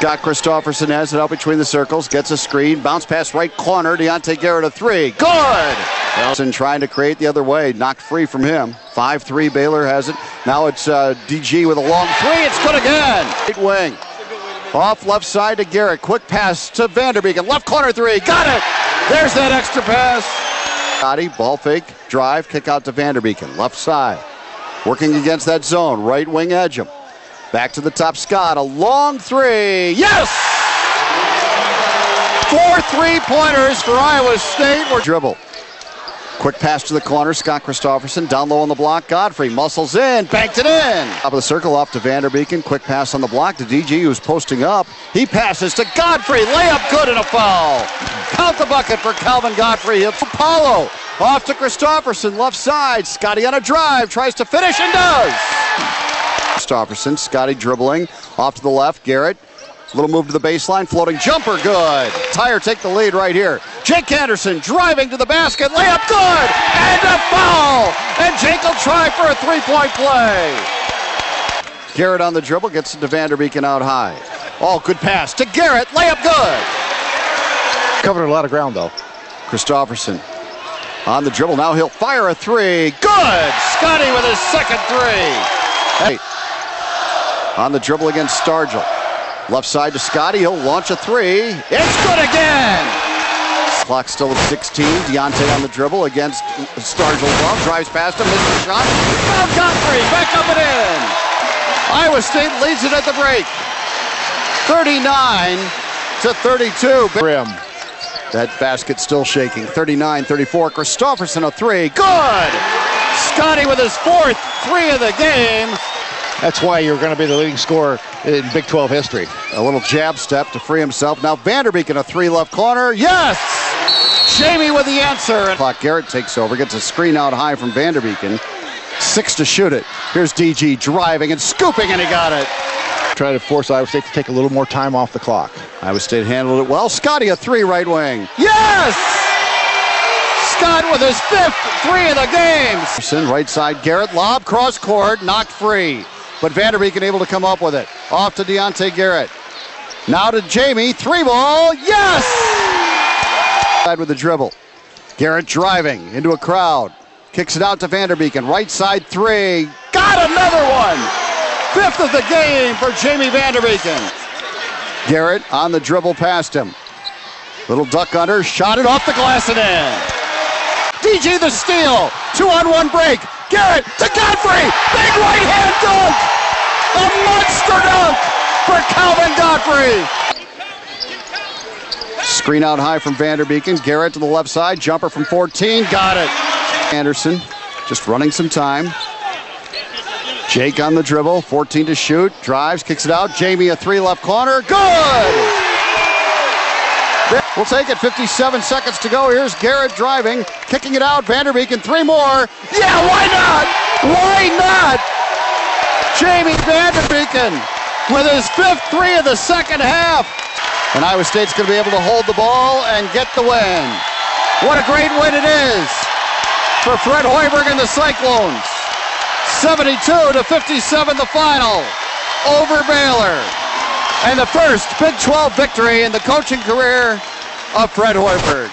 Scott Christopherson has it out between the circles, gets a screen, bounce pass right corner, Diante Garrett a three. Good! Nelson trying to create the other way, knocked free from him. 5-3, Baylor has it. Now it's uh, DG with a long three, it's good again! Right wing. Off left side to Garrett, quick pass to Vanderbeek, left corner three, got it! There's that extra pass. Scotty, ball fake, drive, kick out to Vanderbeek, left side. Working against that zone, right wing edge him. Back to the top, Scott. A long three. Yes! Four three pointers for Iowa State. We're dribble. Quick pass to the corner. Scott Christopherson down low on the block. Godfrey muscles in, banked it in. Top of the circle off to Vanderbeeken. Quick pass on the block to DG who's posting up. He passes to Godfrey. Layup good and a foul. Count the bucket for Calvin Godfrey. It's Apollo off to Christopherson. Left side. Scotty on a drive. Tries to finish and does. Christopherson. Scotty dribbling off to the left. Garrett. Little move to the baseline. Floating jumper. Good. Tire take the lead right here. Jake Anderson driving to the basket. Layup good. And a foul. And Jake will try for a three point play. Garrett on the dribble gets it to Vanderbeeken out high. Oh, good pass to Garrett. Layup good. Covered a lot of ground though. Christopherson on the dribble. Now he'll fire a three. Good. Scotty with his second three. Hey, on the dribble against Stargel. Left side to Scotty. He'll launch a three. It's good again. Clock still at 16. Diante on the dribble against Stargel. Well, drives past him, misses the shot. Found Godfrey. Back up and in. Iowa State leads it at the break. 39 to 32. Rim. That basket still shaking. 39 34. Christopherson a three. Good. Scotty with his fourth three of the game. That's why you're going to be the leading scorer in Big 12 history. A little jab step to free himself. Now Vanderbeek in a three left corner. Yes! Jamie with the answer. Clock Garrett takes over, gets a screen out high from Vanderbeeken. Six to shoot it. Here's DG driving and scooping, and he got it. Try to force Iowa State to take a little more time off the clock. Iowa State handled it well. Scotty a three right wing. Yes! Scott with his fifth three of the game. Right side, Garrett lob cross court, knocked free but Vanderbeek able to come up with it. Off to Diante Garrett. Now to Jamie. Three ball. Yes! Side with the dribble. Garrett driving into a crowd. Kicks it out to Vanderbeeken. Right side three. Got another one! Fifth of the game for Jamie Vanderbeeken. Garrett on the dribble past him. Little duck under, shot it off the glass and in. DG the steal. Two on one break. Garrett to Godfrey. Big right hand dunk. Monster dunk for Calvin Godfrey. Screen out high from Vanderbeeken. Garrett to the left side. Jumper from 14. Got it. Anderson just running some time. Jake on the dribble. 14 to shoot. Drives, kicks it out. Jamie a three left corner. Good. We'll take it. 57 seconds to go. Here's Garrett driving, kicking it out. Vanderbeek and three more. Yeah, why not? Why not? Jamie Vanderbeeken with his fifth three of the second half. And Iowa State's going to be able to hold the ball and get the win. What a great win it is for Fred Hoiberg and the Cyclones. 72 to 57 the final over Baylor and the first Big 12 victory in the coaching career of Fred Hoiberg.